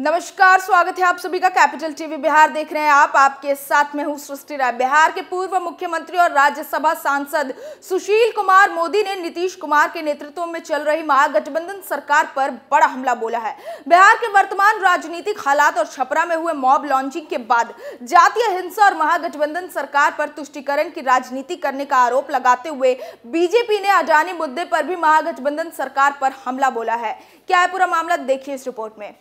नमस्कार, स्वागत है आप सभी का कैपिटल टीवी बिहार देख रहे हैं आप। आपके साथ में हूँ सृष्टि राय। बिहार के पूर्व मुख्यमंत्री और राज्यसभा सांसद सुशील कुमार मोदी ने नीतीश कुमार के नेतृत्व में चल रही महागठबंधन सरकार पर बड़ा हमला बोला है। बिहार के वर्तमान राजनीतिक हालात और छपरा में हुए मॉब लॉन्चिंग के बाद जातीय हिंसा और महागठबंधन सरकार पर तुष्टिकरण की राजनीति करने का आरोप लगाते हुए बीजेपी ने अडानी मुद्दे पर भी महागठबंधन सरकार पर हमला बोला है। क्या है पूरा मामला? देखिए इस रिपोर्ट में।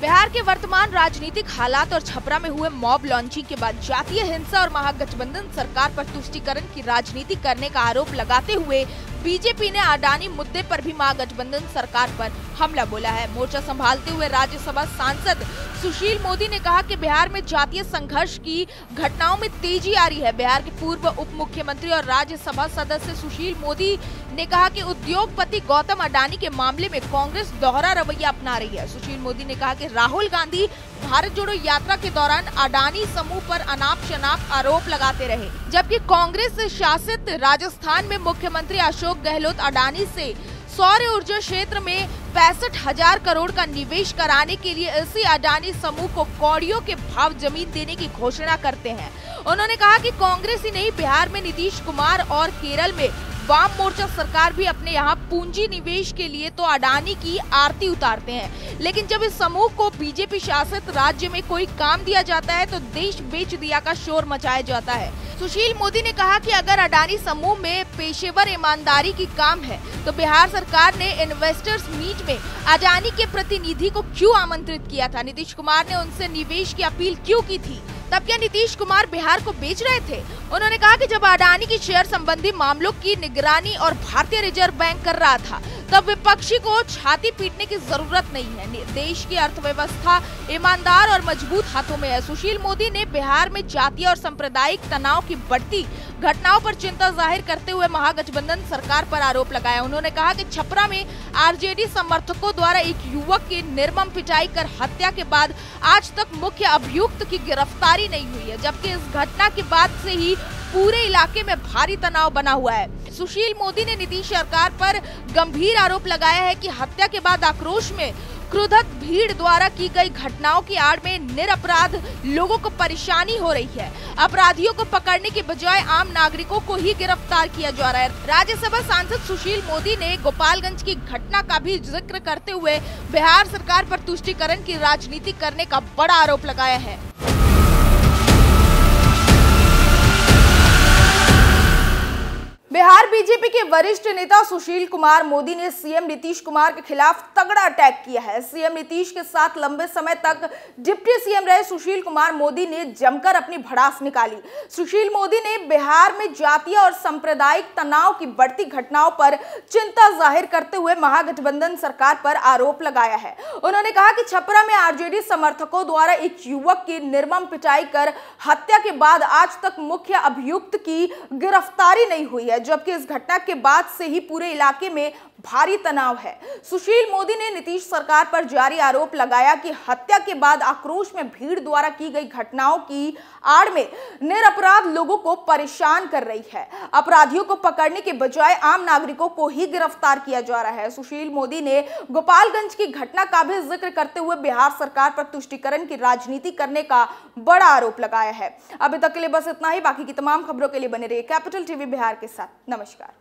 बिहार के वर्तमान राजनीतिक हालात और छपरा में हुए मॉब लॉन्चिंग के बाद जातीय हिंसा और महागठबंधन सरकार पर तुष्टिकरण की राजनीति करने का आरोप लगाते हुए बीजेपी ने अडानी मुद्दे पर भी महागठबंधन सरकार पर हमला बोला है। मोर्चा संभालते हुए राज्यसभा सांसद सुशील मोदी ने कहा कि बिहार में जातीय संघर्ष की घटनाओं में तेज़ी आ रही है। बिहार के पूर्व उप मुख्यमंत्री और राज्यसभा सदस्य सुशील मोदी ने कहा कि उद्योगपति गौतम अडानी के मामले में कांग्रेस दोहरा रवैया अपना रही है। सुशील मोदी ने कहा कि राहुल गांधी भारत जोड़ो यात्रा के दौरान अडानी समूह पर अनाप शनाप आरोप लगाते रहे, जबकि कांग्रेस शासित राजस्थान में मुख्यमंत्री अशोक गहलोत अडानी से सौर ऊर्जा क्षेत्र में पैंसठ हज़ार करोड़ का निवेश कराने के लिए इसी अडानी समूह को कौड़ियों के भाव ज़मीन देने की घोषणा करते हैं। उन्होंने कहा कि कांग्रेस ही नहीं, बिहार में नीतीश कुमार और केरल में वाम मोर्चा सरकार भी अपने यहाँ पूंजी निवेश के लिए तो अडानी की आरती उतारते हैं। लेकिन जब इस समूह को बीजेपी शासित राज्य में कोई काम दिया जाता है तो देश बेच दिया का शोर मचाया जाता है। सुशील मोदी ने कहा कि अगर अडानी समूह में पेशेवर ईमानदारी की काम है तो बिहार सरकार ने इन्वेस्टर्स मीट में अडानी के प्रतिनिधि को क्यों आमंत्रित किया था? नीतीश कुमार ने उनसे निवेश की अपील क्यों की थी? तब क्या नीतीश कुमार बिहार को बेच रहे थे? उन्होंने कहा कि जब अडानी की शेयर संबंधी मामलों की निगरानी और भारतीय रिज़र्व बैंक कर रहा था तब विपक्षी को छाती पीटने की ज़रूरत नहीं है। देश की अर्थव्यवस्था ईमानदार और मज़बूत हाथों में है। सुशील मोदी ने बिहार में जातीय और सांप्रदायिक तनाव की बढ़ती घटनाओं पर चिंता ज़ाहिर करते हुए महागठबंधन सरकार पर आरोप लगाया। उन्होंने कहा कि छपरा में आरजेडी समर्थकों द्वारा एक युवक की निर्मम पिटाई कर हत्या के बाद आज तक मुख्य अभियुक्त की गिरफ्तारी नहीं हुई है, जबकि इस घटना के बाद से ही पूरे इलाके में भारी तनाव बना हुआ है। सुशील मोदी ने नीतीश सरकार पर गंभीर आरोप लगाया है कि हत्या के बाद आक्रोश में क्रोधक भीड़ द्वारा की गई घटनाओं की आड़ में निरपराध लोगों को परेशानी हो रही है। अपराधियों को पकड़ने के बजाय आम नागरिकों को ही गिरफ़्तार किया जा रहा है। राज्यसभा सांसद सुशील मोदी ने गोपालगंज की घटना का भी ज़िक्र करते हुए बिहार सरकार पर तुष्टिकरण की राजनीति करने का बड़ा आरोप लगाया है। बिहार बीजेपी के वरिष्ठ नेता सुशील कुमार मोदी ने सीएम नीतीश कुमार के खिलाफ तगड़ा अटैक किया है। सीएम नीतीश के साथ लंबे समय तक डिप्टी सीएम रहे सुशील कुमार मोदी ने जमकर अपनी भड़ास निकाली। सुशील मोदी ने बिहार में जातीय और सांप्रदायिक तनाव की बढ़ती घटनाओं पर चिंता ज़ाहिर करते हुए महागठबंधन सरकार पर आरोप लगाया है। उन्होंने कहा कि छपरा में आरजेडी समर्थकों द्वारा एक युवक की निर्मम पिटाई कर हत्या के बाद आज तक मुख्य अभियुक्त की गिरफ्तारी नहीं हुई है, जबकि इस घटना के बाद से ही पूरे इलाके में भारी तनाव है। सुशील मोदी ने नीतीश सरकार पर जारी आरोप लगाया कि हत्या के बाद आक्रोश में भीड़ द्वारा की गई घटनाओं की आड़ में निरपराध लोगों को परेशान कर रही है। अपराधियों को पकड़ने के बजाय आम नागरिकों को ही गिरफ़्तार किया जा रहा है। सुशील मोदी ने गोपालगंज की घटना का भी ज़िक्र करते हुए बिहार सरकार पर तुष्टिकरण की राजनीति करने का बड़ा आरोप लगाया। है। अभी तक के लिए बस इतना ही। बाकी की तमाम खबरों के लिए बने रहिए कैपिटल टीवी बिहार के साथ। नमस्कार।